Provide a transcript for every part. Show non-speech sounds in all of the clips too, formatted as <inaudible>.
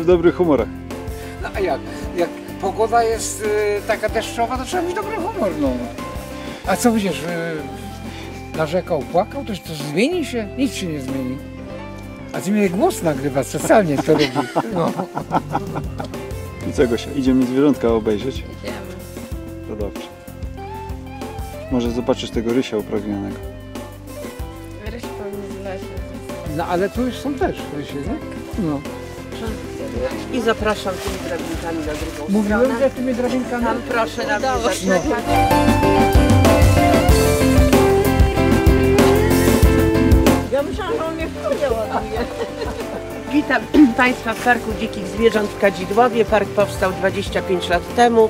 w dobrych humorach. No a jak? Jak pogoda jest y, taka deszczowa, to trzeba mieć dobry humor, no. A co będziesz y, narzekał, płakał, to, to zmieni się? Nic się nie zmieni. A ty mnie głos nagrywa, specjalnie to robi. No. I co Gosia, idziemy zwierzątka obejrzeć? Idziemy. To dobrze. Może zobaczysz tego rysia upragnionego. Ryś pewnie zleży. no ale tu już są też rysie, nie? No. I zapraszam tymi drabinkami na drugą Mówiłem, stronę. że tymi drabinkami... Tam proszę na mnie zaczekać. Ja myślałam, że on mnie w konie ładuje. Witam <clears throat> Państwa w Parku Dzikich Zwierząt w Kadzidłowie. Park powstał 25 lat temu.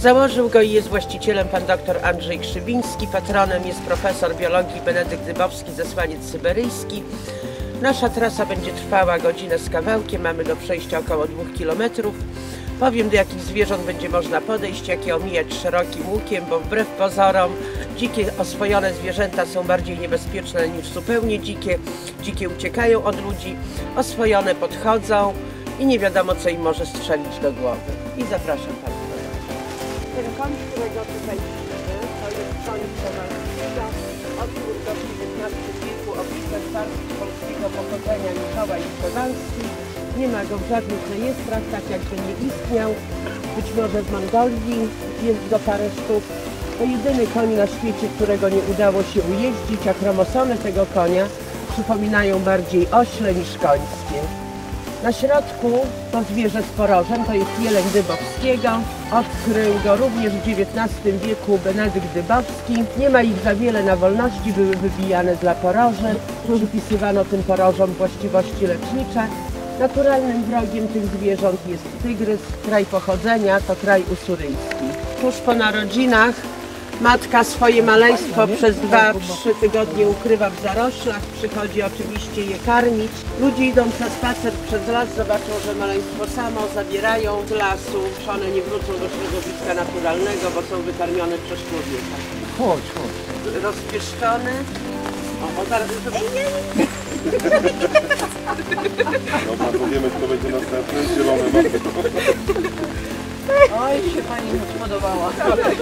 Założył go i jest właścicielem pan dr Andrzej Krzywiński. Patronem jest profesor biologii Benedykt Dybowski, zesłaniec syberyjski. Nasza trasa będzie trwała godzinę z kawałkiem. Mamy do przejścia około 2 km. Powiem, do jakich zwierząt będzie można podejść, jak je omijać szerokim łukiem, bo wbrew pozorom dzikie oswojone zwierzęta są bardziej niebezpieczne niż zupełnie dzikie. Dzikie uciekają od ludzi, oswojone podchodzą i nie wiadomo, co im może strzelić do głowy. I zapraszam Państwa. Ten koń, którego tutaj widzimy, to jest koń Kowalskiego, odwór do XIX wieku, oficer partii polskiego pochodzenia Mikołaj Kowalski. Nie ma go w żadnych rejestrach, tak jakby nie istniał. Być może w Mongolii jest go parę sztuk. To jedyny koń na świecie, którego nie udało się ujeździć, a chromosomy tego konia przypominają bardziej ośle niż końskie. Na środku to zwierzę z porożem, to jest jeleń dybowskiego. Odkrył go również w XIX wieku Benedykt Dybowski. Nie ma ich za wiele na wolności, były wybijane dla poroży. Przypisywano tym porożom właściwości lecznicze. Naturalnym wrogiem tych zwierząt jest tygrys. Kraj pochodzenia to kraj usuryjski. Tuż po narodzinach matka swoje maleństwo przez 2-3 tygodnie ukrywa w zaroślach. Przychodzi oczywiście je karmić. Ludzie idąc na spacer przez las zobaczą, że maleństwo samo zabierają z lasu. One nie wrócą do środowiska naturalnego, bo są wykarmione przez człowieka. Chodź, chodź. Rozpieszczone. O, o zaraz Dobra, to wiemy kto będzie następny. Zielony ma. Oj, się Pani spodobała. Uspokój.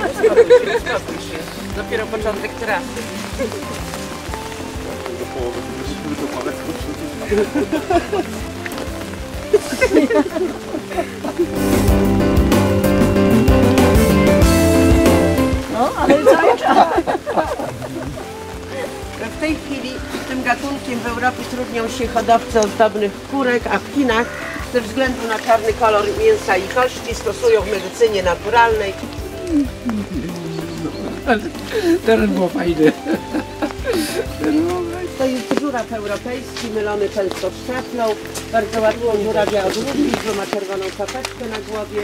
Dopiero początek trasy. Do połowy, do parę W tej chwili tym gatunkiem w Europie trudnią się hodowcy ozdobnych kurek, a w Chinach ze względu na czarny kolor mięsa i kości stosują w medycynie naturalnej. Teraz było fajne. To jest żuraw europejski, mylony często z szaflą. Bardzo łatwo żurawia odróżnić, bo ma czerwoną czapeczkę na głowie.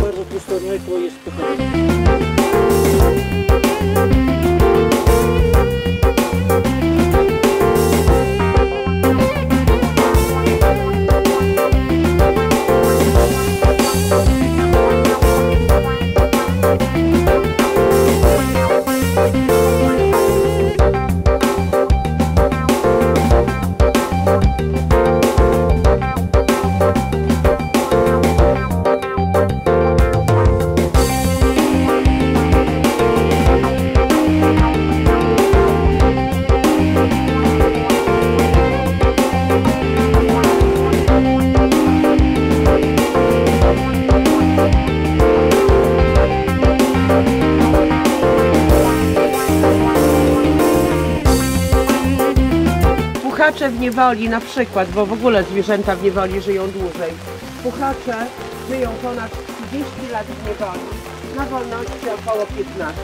Bardzo tłuste jest. puchacze w niewoli na przykład, bo w ogóle zwierzęta w niewoli żyją dłużej. Puchacze żyją ponad 30 lat w niewoli, na wolności około 15.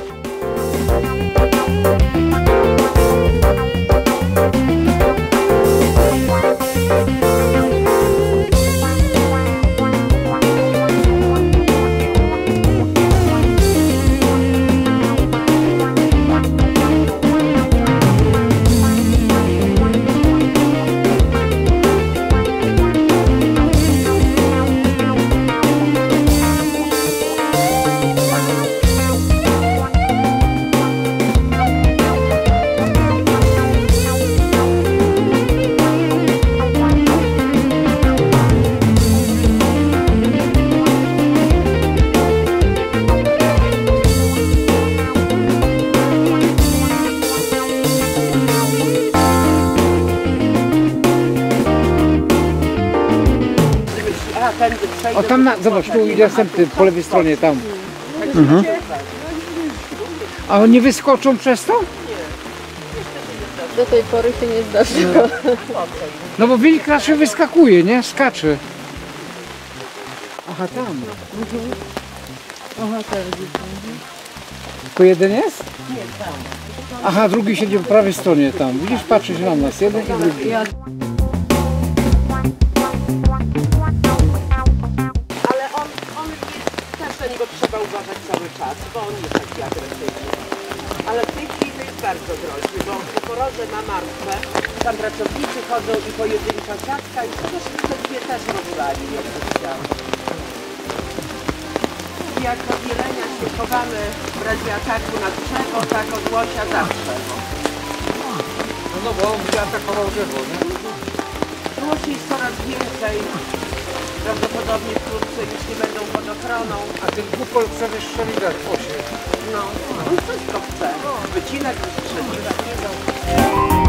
O tam, na, zobacz, tu idzie następny, po lewej stronie, tam. A oni wyskoczą przez to? Do tej pory się nie zdarzyło. No bo wilk raczej wyskakuje, nie? Skacze. Aha, tam. Aha, teraz. To jeden jest? Aha, drugi siedzi po prawej stronie tam. Widzisz, patrzy się na nas, jeden i drugi. Czas, bo on jest taki agresywny. Ale w tej chwili to jest bardzo groźny, bo po poroże ma martwe, tam pracownicy chodzą i pojedyncza siatka i też te dwie też rozwali, jak to chciałam. I jak od jelenia się chowamy w razie ataku na drzewo, tak od łosia za drzewo. No, no bo on by atakował drzewo, nie? Łosi jest coraz więcej. Prawdopodobnie wkrótce już nie będą pod ochroną. A ten kupol chce wystrzelić w osie. No, on wszystko chce. Wycinek, wystrzeliwać.